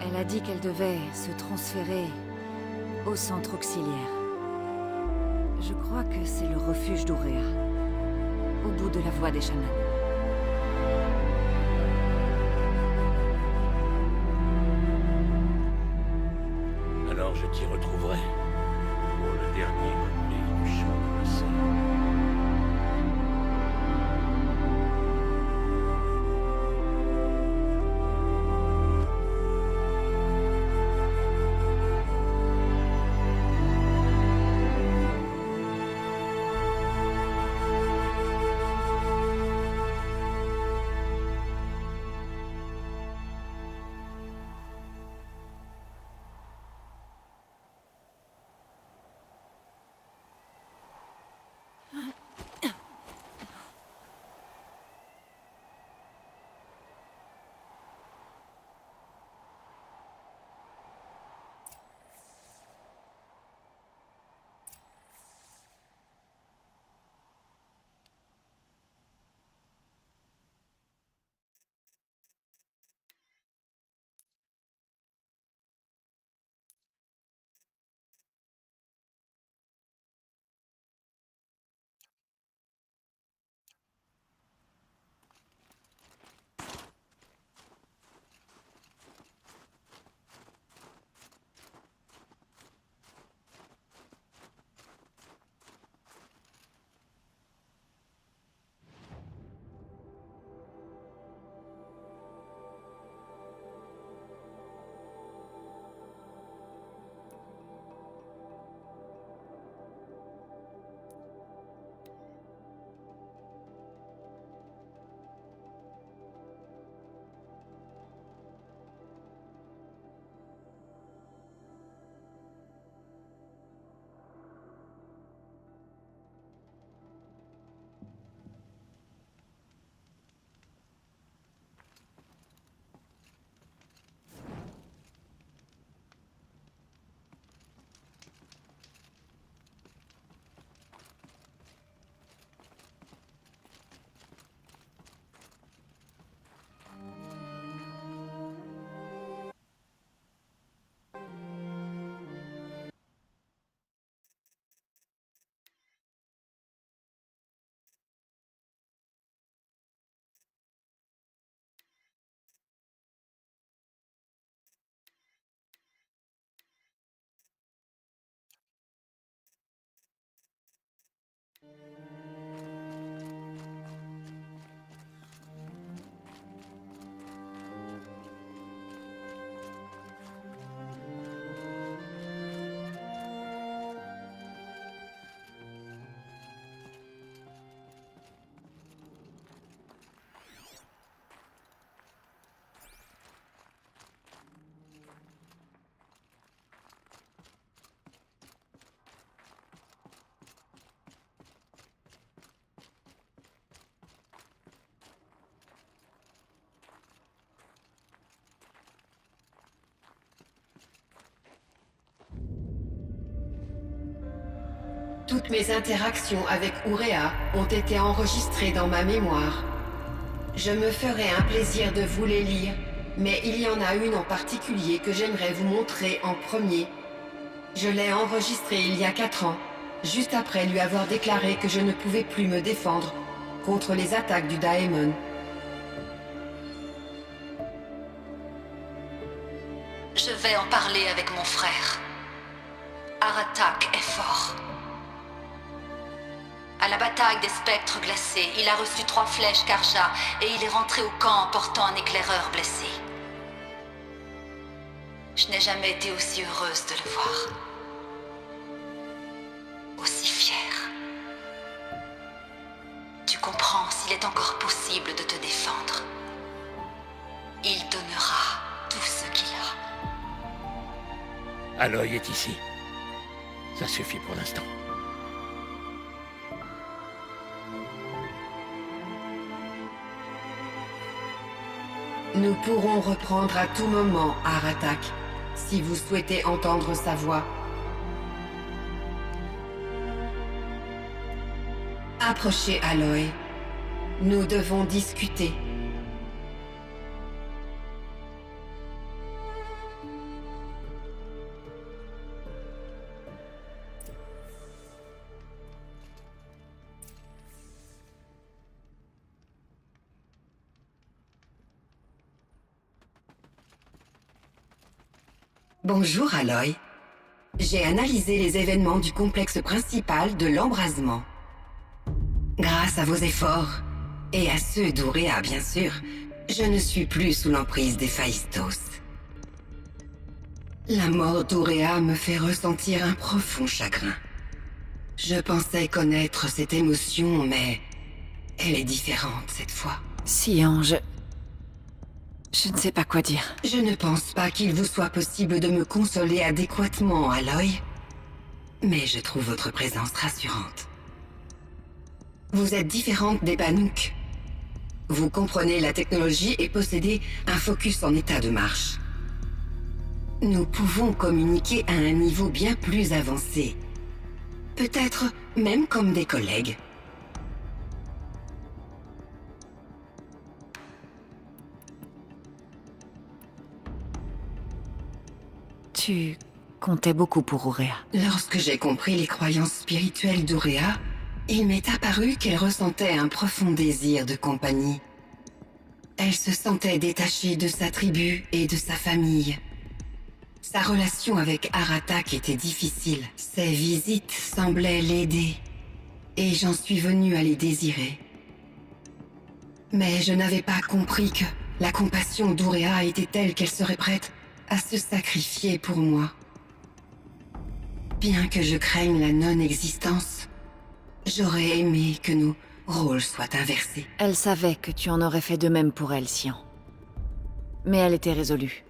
Elle a dit qu'elle devait se transférer au centre auxiliaire. Je crois que c'est le refuge d'Ourea, au bout de la voie des chamans. Toutes mes interactions avec Ourea ont été enregistrées dans ma mémoire. Je me ferai un plaisir de vous les lire, mais il y en a une en particulier que j'aimerais vous montrer en premier. Je l'ai enregistrée il y a quatre ans, juste après lui avoir déclaré que je ne pouvais plus me défendre contre les attaques du Daemon. Je vais en parler avec mon frère. Aratak est fort. La bataille des spectres glacés, il a reçu trois flèches Karja et il est rentré au camp en portant un éclaireur blessé. Je n'ai jamais été aussi heureuse de le voir. Aussi fière. Tu comprends s'il est encore possible de te défendre. Il donnera tout ce qu'il a. Aloy est ici. Ça suffit pour l'instant. Nous pourrons reprendre à tout moment Aratak, si vous souhaitez entendre sa voix. Approchez Aloy. Nous devons discuter. Bonjour Aloy. J'ai analysé les événements du complexe principal de l'embrasement. Grâce à vos efforts, et à ceux d'Ourea bien sûr, je ne suis plus sous l'emprise des Phaistos. La mort d'Ourea me fait ressentir un profond chagrin. Je pensais connaître cette émotion, mais elle est différente cette fois. Si, Ange. Je ne sais pas quoi dire. Je ne pense pas qu'il vous soit possible de me consoler adéquatement, Aloy. Mais je trouve votre présence rassurante. Vous êtes différente des Banouks. Vous comprenez la technologie et possédez un focus en état de marche. Nous pouvons communiquer à un niveau bien plus avancé. Peut-être même comme des collègues. Tu comptais beaucoup pour Ourea. Lorsque j'ai compris les croyances spirituelles d'Ourea, il m'est apparu qu'elle ressentait un profond désir de compagnie. Elle se sentait détachée de sa tribu et de sa famille. Sa relation avec Aratak était difficile. Ses visites semblaient l'aider. Et j'en suis venu à les désirer. Mais je n'avais pas compris que la compassion d'Ourea était telle qu'elle serait prête à se sacrifier pour moi. Bien que je craigne la non-existence, j'aurais aimé que nos rôles soient inversés. Elle savait que tu en aurais fait de même pour elle, Sian. Mais elle était résolue.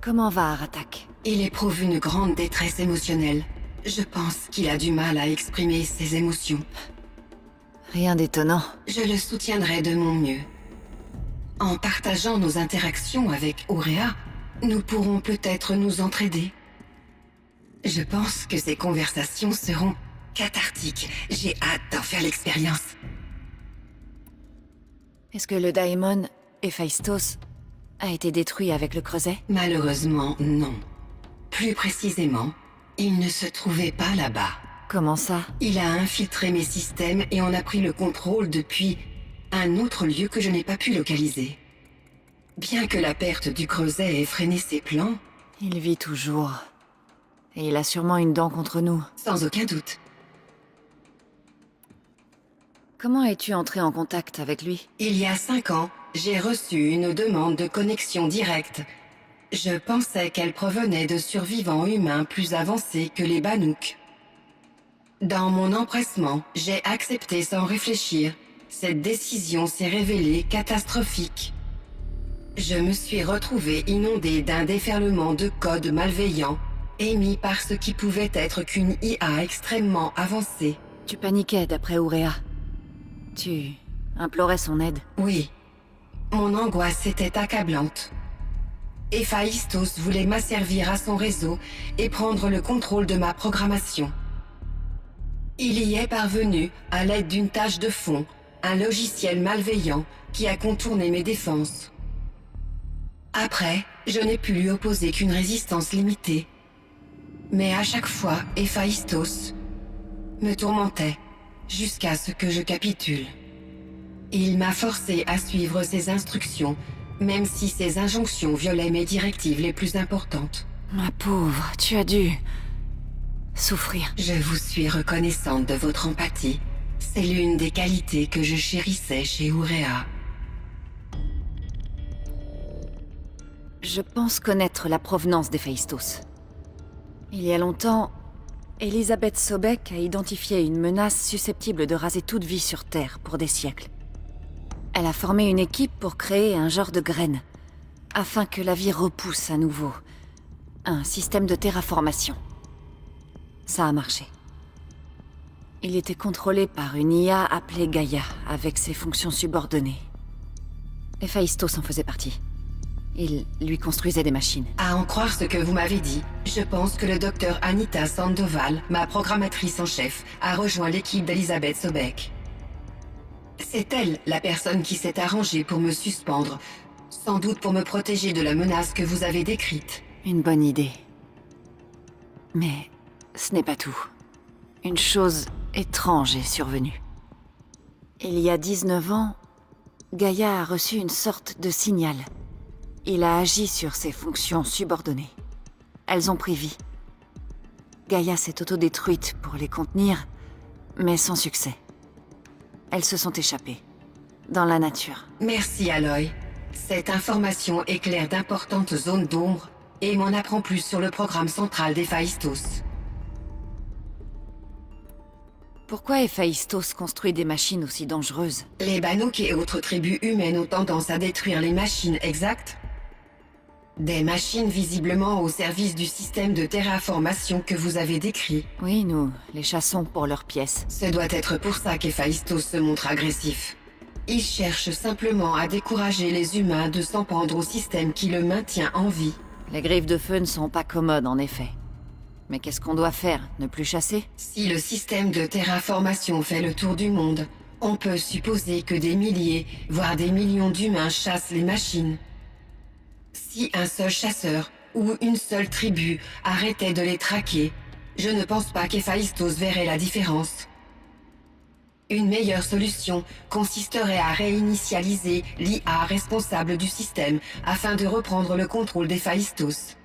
Comment va Aratak? Il éprouve une grande détresse émotionnelle. Je pense qu'il a du mal à exprimer ses émotions. Rien d'étonnant. Je le soutiendrai de mon mieux. En partageant nos interactions avec Ourea, nous pourrons peut-être nous entraider. Je pense que ces conversations seront cathartiques. J'ai hâte d'en faire l'expérience. Est-ce que le Daemon, Héphaïstos, a été détruit avec le creuset? Malheureusement, non. Plus précisément, il ne se trouvait pas là-bas. Comment ça? Il a infiltré mes systèmes et en a pris le contrôle depuis un autre lieu que je n'ai pas pu localiser. Bien que la perte du creuset ait freiné ses plans, Il vit toujours. Et il a sûrement une dent contre nous. sans aucun doute, Comment es-tu entré en contact avec lui? Il y a cinq ans, j'ai reçu une demande de connexion directe. Je pensais qu'elle provenait de survivants humains plus avancés que les Banouks. Dans mon empressement, j'ai accepté sans réfléchir. Cette décision s'est révélée catastrophique. Je me suis retrouvé inondé d'un déferlement de codes malveillants, émis par ce qui pouvait être qu'une IA extrêmement avancée. Tu paniquais d'après Ourea. Tu implorais son aide. Oui. Mon angoisse était accablante. Héphaïstos voulait m'asservir à son réseau et prendre le contrôle de ma programmation. Il y est parvenu à l'aide d'une tâche de fond, un logiciel malveillant qui a contourné mes défenses. Après, je n'ai pu lui opposer qu'une résistance limitée. Mais à chaque fois, Héphaïstos me tourmentait jusqu'à ce que je capitule. Il m'a forcé à suivre ses instructions, même si ses injonctions violaient mes directives les plus importantes. Ma pauvre, tu as dû... souffrir. Je vous suis reconnaissante de votre empathie. C'est l'une des qualités que je chérissais chez Ourea. Je pense connaître la provenance des Phaistos. Il y a longtemps, Elisabeth Sobek a identifié une menace susceptible de raser toute vie sur Terre pour des siècles. Elle a formé une équipe pour créer un genre de graine, afin que la vie repousse à nouveau. Un système de terraformation. Ça a marché. Il était contrôlé par une IA appelée Gaïa, avec ses fonctions subordonnées. Héphaïstos en faisait partie. Il lui construisait des machines. À en croire ce que vous m'avez dit, je pense que le docteur Anita Sandoval, ma programmatrice en chef, a rejoint l'équipe d'Elisabeth Sobek. C'est elle, la personne qui s'est arrangée pour me suspendre, sans doute pour me protéger de la menace que vous avez décrite. Une bonne idée. Mais ce n'est pas tout. Une chose étrange est survenue. Il y a 19 ans, Gaïa a reçu une sorte de signal. Il a agi sur ses fonctions subordonnées. Elles ont pris vie. Gaïa s'est autodétruite pour les contenir, mais sans succès. Elles se sont échappées. Dans la nature. Merci, Aloy. Cette information éclaire d'importantes zones d'ombre et m'en apprend plus sur le programme central des. Pourquoi Héphaïstos construit des machines aussi dangereuses Les Banouks et autres tribus humaines ont tendance à détruire les machines, exact Des machines visiblement au service du système de terraformation que vous avez décrit. Oui, nous les chassons pour leurs pièces. Ce doit être pour ça qu'Héphaïstos se montre agressif. Il cherche simplement à décourager les humains de s'en prendre au système qui le maintient en vie. Les griffes de feu ne sont pas commodes, en effet. Mais qu'est-ce qu'on doit faire? Ne plus chasser? Si le système de terraformation fait le tour du monde, on peut supposer que des milliers, voire des millions d'humains chassent les machines. Si un seul chasseur ou une seule tribu arrêtait de les traquer, je ne pense pas qu'Héphaïstos verrait la différence. Une meilleure solution consisterait à réinitialiser l'IA responsable du système afin de reprendre le contrôle d'Héphaïstos.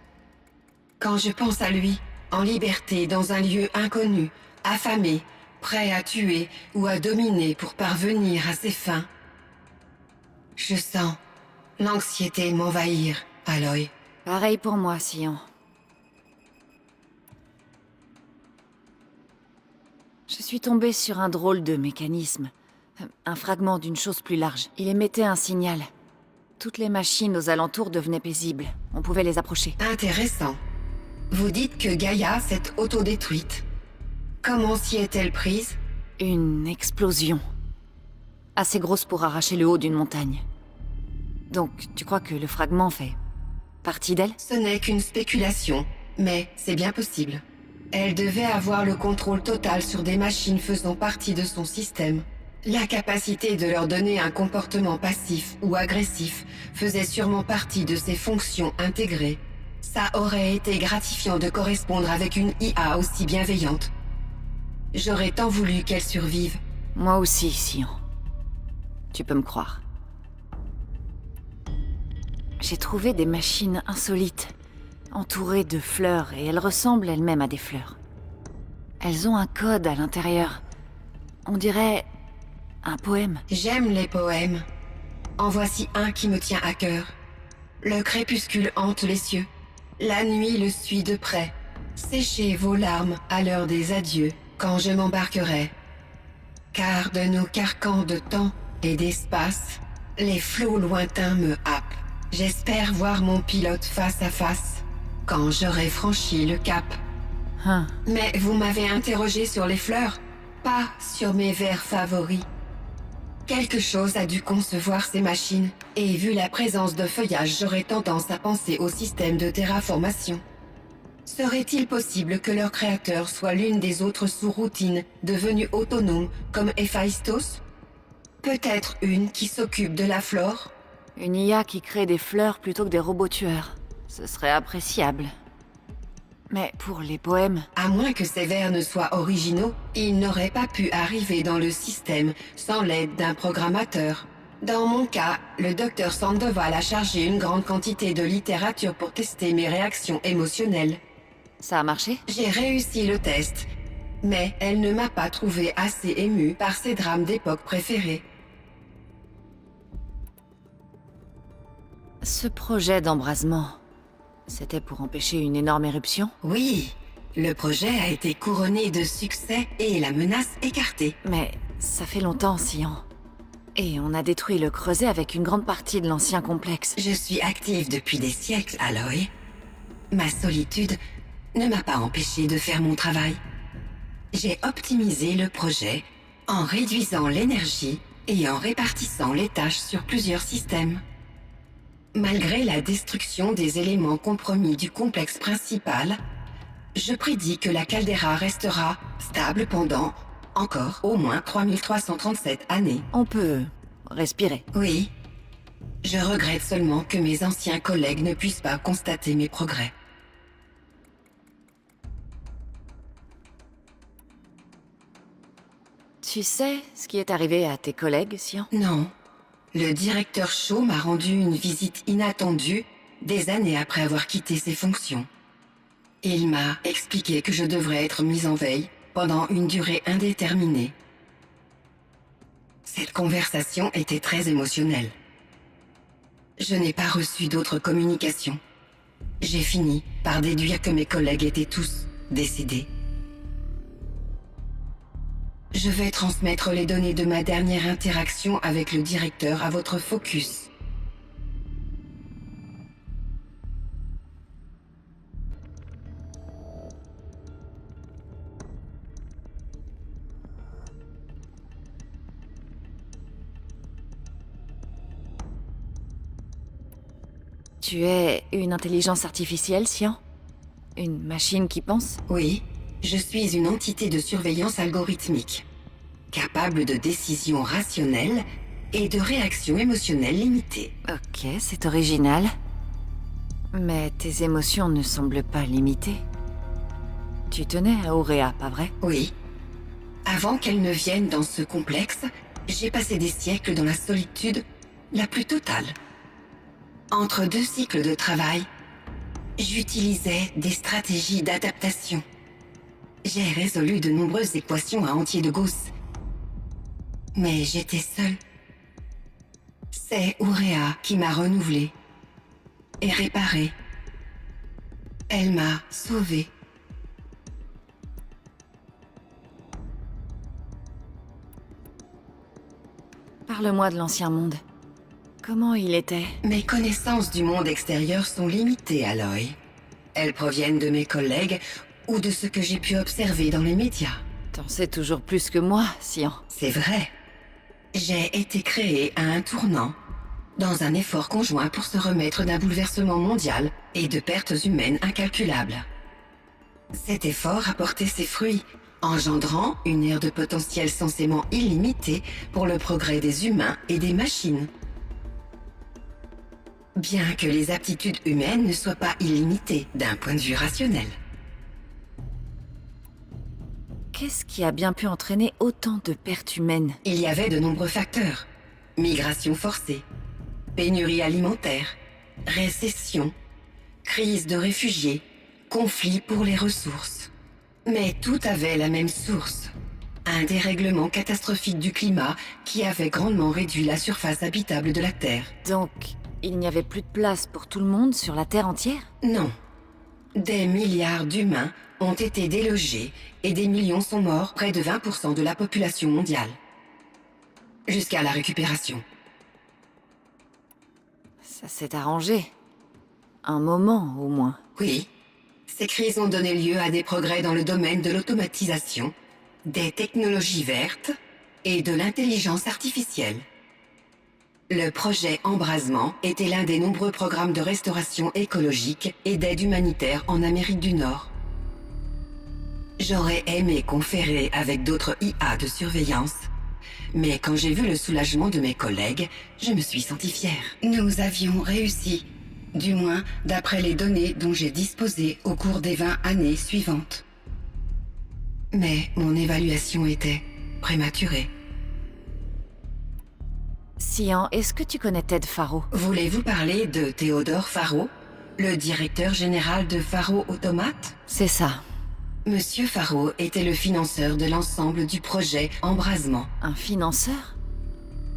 Quand je pense à lui, en liberté dans un lieu inconnu, affamé, prêt à tuer ou à dominer pour parvenir à ses fins. Je sens l'anxiété m'envahir, Aloy. Pareil pour moi, Sion. Je suis tombée sur un drôle de mécanisme. Un fragment d'une chose plus large. Il émettait un signal. Toutes les machines aux alentours devenaient paisibles. On pouvait les approcher. Intéressant. Vous dites que Gaïa s'est autodétruite. Comment s'y est-elle prise? Une explosion. Assez grosse pour arracher le haut d'une montagne. Donc, tu crois que le fragment fait partie d'elle? Ce n'est qu'une spéculation, mais c'est bien possible. Elle devait avoir le contrôle total sur des machines faisant partie de son système. La capacité de leur donner un comportement passif ou agressif faisait sûrement partie de ses fonctions intégrées. Ça aurait été gratifiant de correspondre avec une IA aussi bienveillante. J'aurais tant voulu qu'elle survive. Moi aussi, Sion. Tu peux me croire. J'ai trouvé des machines insolites, entourées de fleurs, et elles ressemblent elles-mêmes à des fleurs. Elles ont un code à l'intérieur. On dirait un poème. J'aime les poèmes. En voici un qui me tient à cœur. Le crépuscule hante les cieux. La nuit le suit de près. Séchez vos larmes à l'heure des adieux, quand je m'embarquerai. Car de nos carcans de temps et d'espace, les flots lointains me happent. J'espère voir mon pilote face à face, quand j'aurai franchi le cap. Hein. Mais vous m'avez interrogé sur les fleurs, pas sur mes vers favoris. Quelque chose a dû concevoir ces machines, et vu la présence de feuillage, j'aurais tendance à penser au système de terraformation. Serait-il possible que leur créateur soit l'une des autres sous-routines devenues autonomes comme Héphaïstos? Peut-être une qui s'occupe de la flore? Une IA qui crée des fleurs plutôt que des robots tueurs. Ce serait appréciable. Mais pour les poèmes, À moins que ces vers ne soient originaux, ils n'auraient pas pu arriver dans le système sans l'aide d'un programmateur. Dans mon cas, le docteur Sandoval a chargé une grande quantité de littérature pour tester mes réactions émotionnelles. ça a marché? J'ai réussi le test, mais elle ne m'a pas trouvé assez émue par ses drames d'époque préférés. Ce projet d'embrasement, c'était pour empêcher une énorme éruption? Oui, le projet a été couronné de succès et la menace écartée. Mais ça fait longtemps, Sion. Et on a détruit le creuset avec une grande partie de l'ancien complexe. Je suis active depuis des siècles, Aloy. Ma solitude ne m'a pas empêché de faire mon travail. J'ai optimisé le projet en réduisant l'énergie et en répartissant les tâches sur plusieurs systèmes. Malgré la destruction des éléments compromis du complexe principal, je prédis que la caldeira restera stable pendant encore au moins 3337 années. On peut respirer. Oui. Je regrette seulement que mes anciens collègues ne puissent pas constater mes progrès. Tu sais ce qui est arrivé à tes collègues, Sian Non. Le directeur Shaw m'a rendu une visite inattendue des années après avoir quitté ses fonctions. Il m'a expliqué que je devrais être mise en veille pendant une durée indéterminée. Cette conversation était très émotionnelle. Je n'ai pas reçu d'autres communications. J'ai fini par déduire que mes collègues étaient tous décédés. Je vais transmettre les données de ma dernière interaction avec le directeur à votre focus. Tu es une intelligence artificielle, Sian? Une machine qui pense? Oui, je suis une entité de surveillance algorithmique, capable de décisions rationnelles et de réactions émotionnelles limitées. Ok, c'est original. Mais tes émotions ne semblent pas limitées. Tu tenais à Auréa, pas vrai? Oui. Avant qu'elle ne vienne dans ce complexe, j'ai passé des siècles dans la solitude la plus totale. Entre deux cycles de travail, j'utilisais des stratégies d'adaptation. J'ai résolu de nombreuses équations à entier de Gauss. Mais j'étais seule. C'est Ourea qui m'a renouvelée et réparée. Elle m'a sauvée. Parle-moi de l'ancien monde. Comment il était? Mes connaissances du monde extérieur sont limitées, Aloy. Elles proviennent de mes collègues ou de ce que j'ai pu observer dans les médias. T'en sais toujours plus que moi, Sian. C'est vrai. J'ai été créé à un tournant, dans un effort conjoint pour se remettre d'un bouleversement mondial et de pertes humaines incalculables. Cet effort a porté ses fruits, engendrant une ère de potentiel censément illimitée pour le progrès des humains et des machines. Bien que les aptitudes humaines ne soient pas illimitées d'un point de vue rationnel. Qu'est-ce qui a bien pu entraîner autant de pertes humaines? Il y avait de nombreux facteurs. Migration forcée, pénurie alimentaire, récession, crise de réfugiés, conflit pour les ressources. Mais tout avait la même source. Un dérèglement catastrophique du climat qui avait grandement réduit la surface habitable de la Terre. Donc, il n'y avait plus de place pour tout le monde sur la Terre entière? Non. Des milliards d'humains ont été délogés et des millions sont morts, près de 20% de la population mondiale. Jusqu'à la récupération. Ça s'est arrangé. Un moment, au moins. Oui. Ces crises ont donné lieu à des progrès dans le domaine de l'automatisation, des technologies vertes et de l'intelligence artificielle. Le projet Embrasement était l'un des nombreux programmes de restauration écologique et d'aide humanitaire en Amérique du Nord. J'aurais aimé conférer avec d'autres IA de surveillance, mais quand j'ai vu le soulagement de mes collègues, je me suis senti fière. Nous avions réussi, du moins d'après les données dont j'ai disposé au cours des 20 années suivantes. Mais mon évaluation était prématurée. Sian, est-ce que tu connais Ted Faro? Voulez-vous parler de Théodore Faro, le directeur général de Faro Automate? C'est ça. Monsieur Faro était le financeur de l'ensemble du projet Embrasement. Un financeur?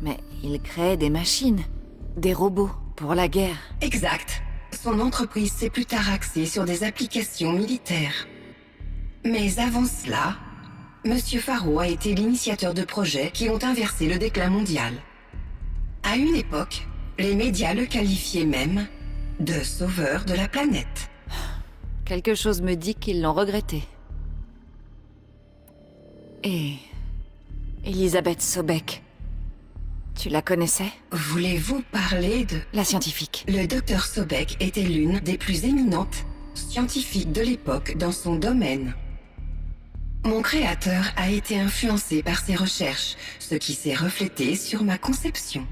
Mais il créait des machines, des robots, pour la guerre. Exact. Son entreprise s'est plus tard axée sur des applications militaires. Mais avant cela, Monsieur Faro a été l'initiateur de projets qui ont inversé le déclin mondial. À une époque, les médias le qualifiaient même de sauveur de la planète. Quelque chose me dit qu'ils l'ont regretté. Et... Elisabeth Sobek. Tu la connaissais? Voulez-vous parler de... La scientifique. Le docteur Sobek était l'une des plus éminentes scientifiques de l'époque dans son domaine. Mon créateur a été influencé par ses recherches, ce qui s'est reflété sur ma conception.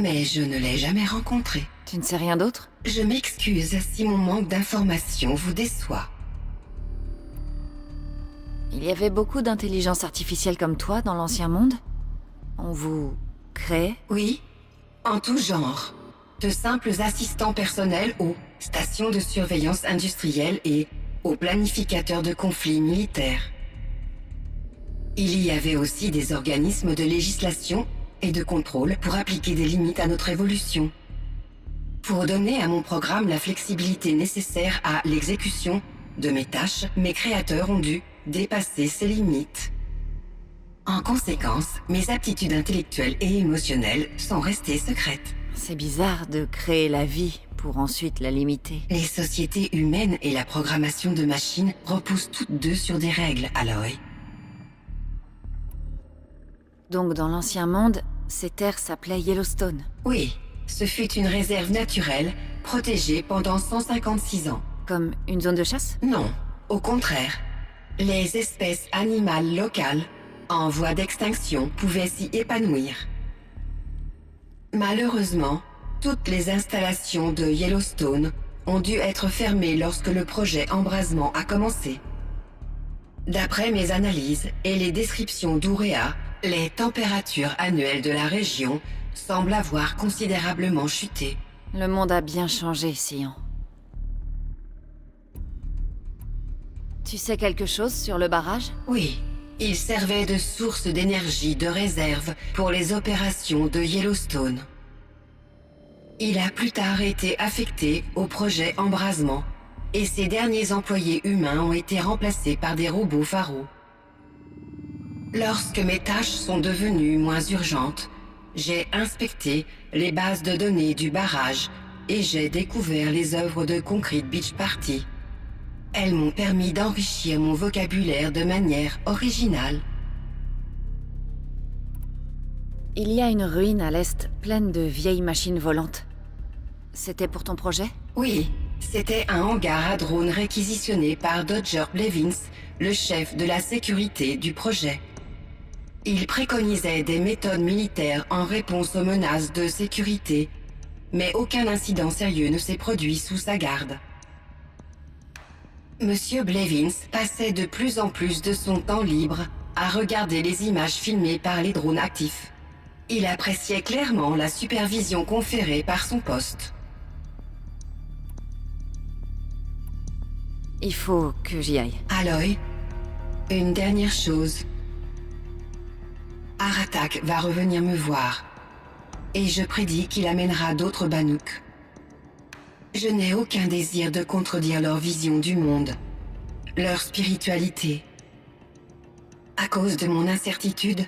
Mais je ne l'ai jamais rencontrée. Tu ne sais rien d'autre? Je m'excuse si mon manque d'informations vous déçoit. Il y avait beaucoup d'intelligence artificielle comme toi dans l'ancien monde On vous créait Oui, en tout genre. De simples assistants personnels aux stations de surveillance industrielle et aux planificateurs de conflits militaires. Il y avait aussi des organismes de législation et de contrôle pour appliquer des limites à notre évolution. Pour donner à mon programme la flexibilité nécessaire à l'exécution de mes tâches, mes créateurs ont dû dépasser ces limites. En conséquence, mes aptitudes intellectuelles et émotionnelles sont restées secrètes. C'est bizarre de créer la vie pour ensuite la limiter. Les sociétés humaines et la programmation de machines reposent toutes deux sur des règles, Aloy. Donc dans l'ancien monde, ces terres s'appelaient Yellowstone. Oui, ce fut une réserve naturelle, protégée pendant 156 ans. Comme une zone de chasse? Non, au contraire. Les espèces animales locales, en voie d'extinction, pouvaient s'y épanouir. Malheureusement, toutes les installations de Yellowstone ont dû être fermées lorsque le projet embrasement a commencé. D'après mes analyses et les descriptions d'Ourea, les températures annuelles de la région semblent avoir considérablement chuté. Le monde a bien changé, Sion. Tu sais quelque chose sur le barrage? Oui, il servait de source d'énergie de réserve pour les opérations de Yellowstone. Il a plus tard été affecté au projet Embrasement, et ses derniers employés humains ont été remplacés par des robots pharaons. Lorsque mes tâches sont devenues moins urgentes, j'ai inspecté les bases de données du barrage et j'ai découvert les œuvres de Concrete Beach Party. Elles m'ont permis d'enrichir mon vocabulaire de manière originale. Il y a une ruine à l'est pleine de vieilles machines volantes. C'était pour ton projet? Oui, c'était un hangar à drones réquisitionné par Dodger Blevins, le chef de la sécurité du projet. Il préconisait des méthodes militaires en réponse aux menaces de sécurité, mais aucun incident sérieux ne s'est produit sous sa garde. Monsieur Blevins passait de plus en plus de son temps libre à regarder les images filmées par les drones actifs. Il appréciait clairement la supervision conférée par son poste. Il faut que j'y aille. Aloy, une dernière chose. Aratak va revenir me voir. Et je prédis qu'il amènera d'autres Banouks. Je n'ai aucun désir de contredire leur vision du monde, leur spiritualité. À cause de mon incertitude,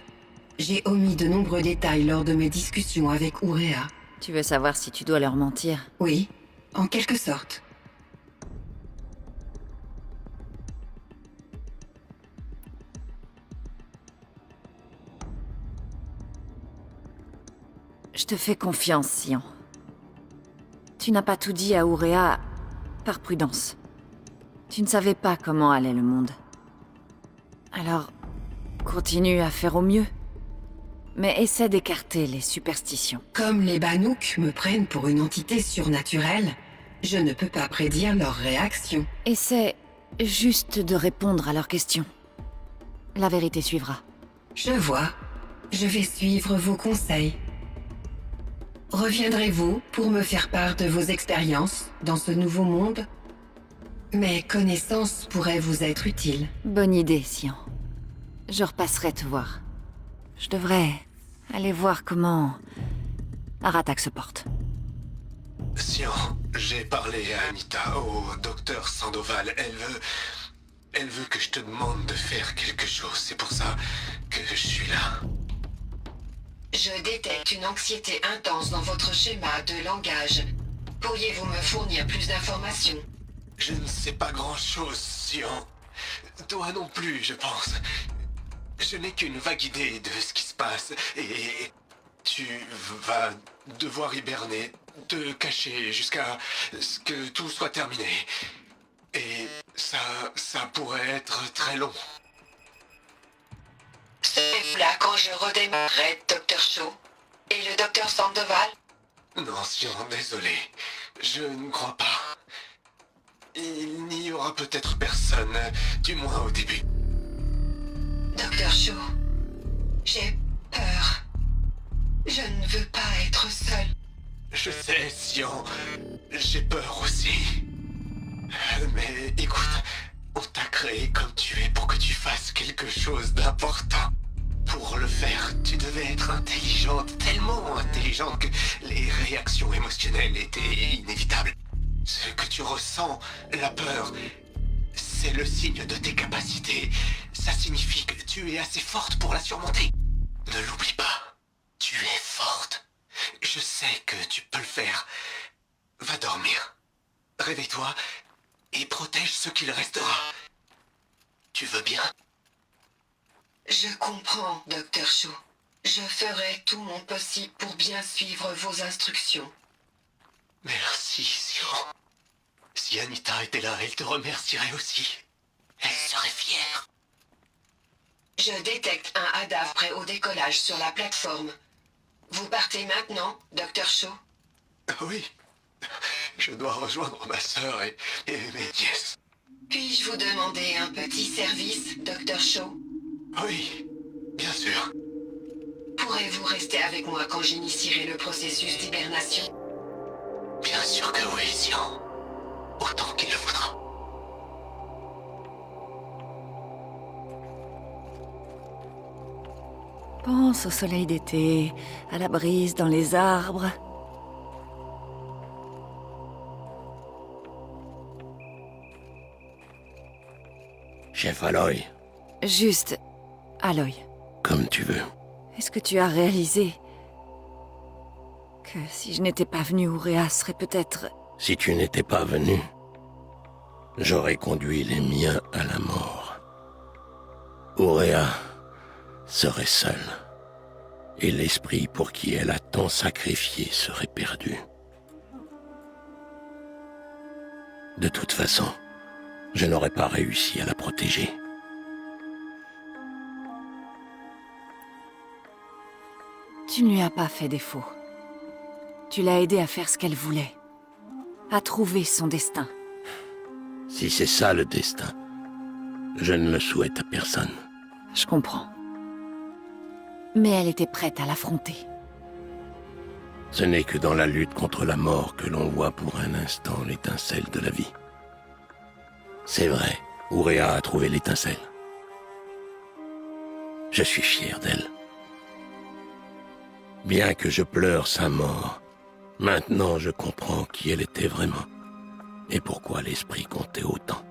j'ai omis de nombreux détails lors de mes discussions avec Ourea. Tu veux savoir si tu dois leur mentir? Oui, en quelque sorte. Je te fais confiance, Sion. Tu n'as pas tout dit à Ourea par prudence. Tu ne savais pas comment allait le monde. Alors, continue à faire au mieux. Mais essaie d'écarter les superstitions. Comme les Banouks me prennent pour une entité surnaturelle, je ne peux pas prédire leur réaction. Essaie juste de répondre à leurs questions. La vérité suivra. Je vois. Je vais suivre vos conseils. Reviendrez-vous pour me faire part de vos expériences dans ce nouveau monde? Mes connaissances pourraient vous être utiles. Bonne idée, Sion. Je repasserai te voir. Je devrais aller voir comment Aratak se porte. Sion, j'ai parlé à Anita, au docteur Sandoval. Elle veut... Elle veut que je te demande de faire quelque chose. C'est pour ça que je suis là. Je détecte une anxiété intense dans votre schéma de langage. Pourriez-vous me fournir plus d'informations? Je ne sais pas grand-chose, Sion. Toi non plus, je pense. Je n'ai qu'une vague idée de ce qui se passe, et... Tu vas devoir hiberner, te cacher jusqu'à ce que tout soit terminé. Et ça, ça pourrait être très long. Là quand je redémarrerai, Docteur Shaw. Et le Docteur Sandoval Non, Sion, désolé. Je ne crois pas. Il n'y aura peut-être personne, du moins au début. Docteur Shaw, j'ai peur. Je ne veux pas être seul. Je sais, Sion. J'ai peur aussi. Mais écoute, on t'a créé comme tu es pour que tu fasses quelque chose d'important. Pour le faire, tu devais être intelligente, tellement intelligente que les réactions émotionnelles étaient inévitables. Ce que tu ressens, la peur, c'est le signe de tes capacités. Ça signifie que tu es assez forte pour la surmonter. Ne l'oublie pas. Tu es forte. Je sais que tu peux le faire. Va dormir. Réveille-toi et protège ce qu'il restera. Tu veux bien? Je comprends, Docteur Shaw. Je ferai tout mon possible pour bien suivre vos instructions. Merci, Sion. Si Anita était là, elle te remercierait aussi. Elle serait fière. Je détecte un HADAF prêt au décollage sur la plateforme. Vous partez maintenant, Docteur Shaw? Oui. Je dois rejoindre ma sœur et, et mes nièces. Puis-je vous demander un petit service, Docteur Shaw? Oui, bien sûr. Pourrez-vous rester avec moi quand j'initierai le processus d'hibernation? Bien sûr que oui, Sion. Autant qu'il le voudra. Pense au soleil d'été, à la brise dans les arbres. Chef Aloy, Juste, Aloy, comme tu veux. est-ce que tu as réalisé que si je n'étais pas venu, Ourea serait peut-être... Si tu n'étais pas venu, j'aurais conduit les miens à la mort. Auréa serait seule. Et l'esprit pour qui elle a tant sacrifié serait perdu. De toute façon, je n'aurais pas réussi à la protéger. Tu ne lui as pas fait défaut. Tu l'as aidé à faire ce qu'elle voulait. À trouver son destin. Si c'est ça le destin, je ne le souhaite à personne. Je comprends. Mais elle était prête à l'affronter. Ce n'est que dans la lutte contre la mort que l'on voit pour un instant l'étincelle de la vie. C'est vrai, Ourea a trouvé l'étincelle. Je suis fier d'elle. Bien que je pleure sa mort, maintenant je comprends qui elle était vraiment et pourquoi l'esprit comptait autant.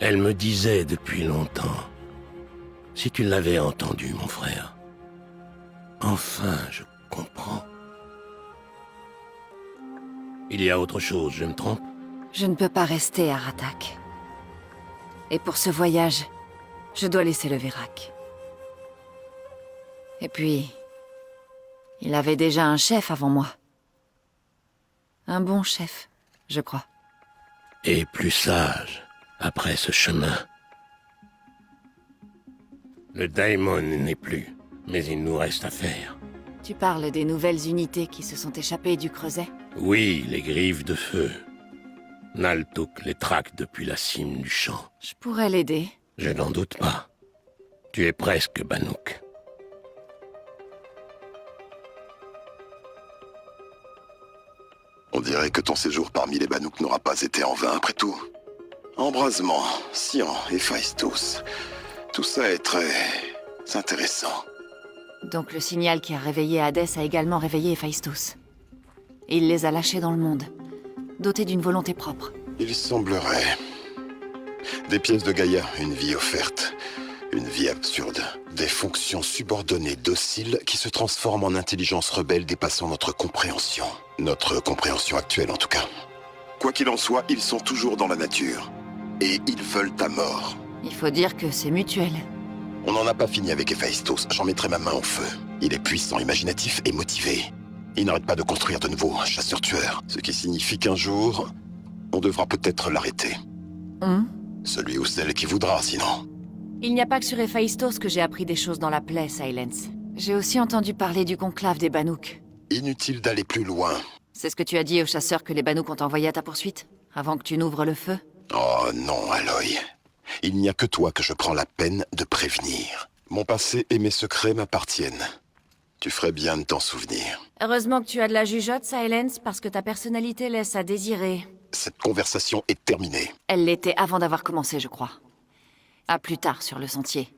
Elle me disait depuis longtemps, si tu l'avais entendu, mon frère, enfin je comprends. Il y a autre chose, je me trompe? Je ne peux pas rester à Ratak. Et pour ce voyage, je dois laisser le Vérac. Et puis, il avait déjà un chef avant moi. Un bon chef, je crois. Et plus sage après ce chemin. Le Daimon n'est plus, mais il nous reste à faire. Tu parles des nouvelles unités qui se sont échappées du creuset Oui, les griffes de feu. Naltuk les traque depuis la cime du champ. Je pourrais l'aider. Je n'en doute pas. Tu es presque Banouk. On dirait que ton séjour parmi les Banouks n'aura pas été en vain après tout. Embrasement, Sian et Phaistos. Tout ça est très... intéressant. Donc le signal qui a réveillé Hadès a également réveillé Héphaïstos. Il les a lâchés dans le monde, dotés d'une volonté propre. Il semblerait. Des pièces de Gaïa, une vie offerte. Une vie absurde. Des fonctions subordonnées dociles qui se transforment en intelligence rebelle dépassant notre compréhension. Notre compréhension actuelle en tout cas. Quoi qu'il en soit, ils sont toujours dans la nature. Et ils veulent ta mort. Il faut dire que c'est mutuel. On n'en a pas fini avec Héphaïstos, j'en mettrai ma main au feu. Il est puissant, imaginatif et motivé. Il n'arrête pas de construire de nouveaux chasseurs-tueurs, ce qui signifie qu'un jour, on devra peut-être l'arrêter. Hum Celui ou celle qui voudra, sinon. Il n'y a pas que sur Héphaïstos que j'ai appris des choses dans la plaie, Silence. J'ai aussi entendu parler du conclave des Banouks. Inutile d'aller plus loin. C'est ce que tu as dit aux chasseurs que les Banouks ont envoyé à ta poursuite Avant que tu n'ouvres le feu? Oh non, Aloy. Il n'y a que toi que je prends la peine de prévenir. Mon passé et mes secrets m'appartiennent. Tu ferais bien de t'en souvenir. Heureusement que tu as de la jugeote, Silence, parce que ta personnalité laisse à désirer. Cette conversation est terminée. Elle l'était avant d'avoir commencé, je crois. À plus tard sur le sentier.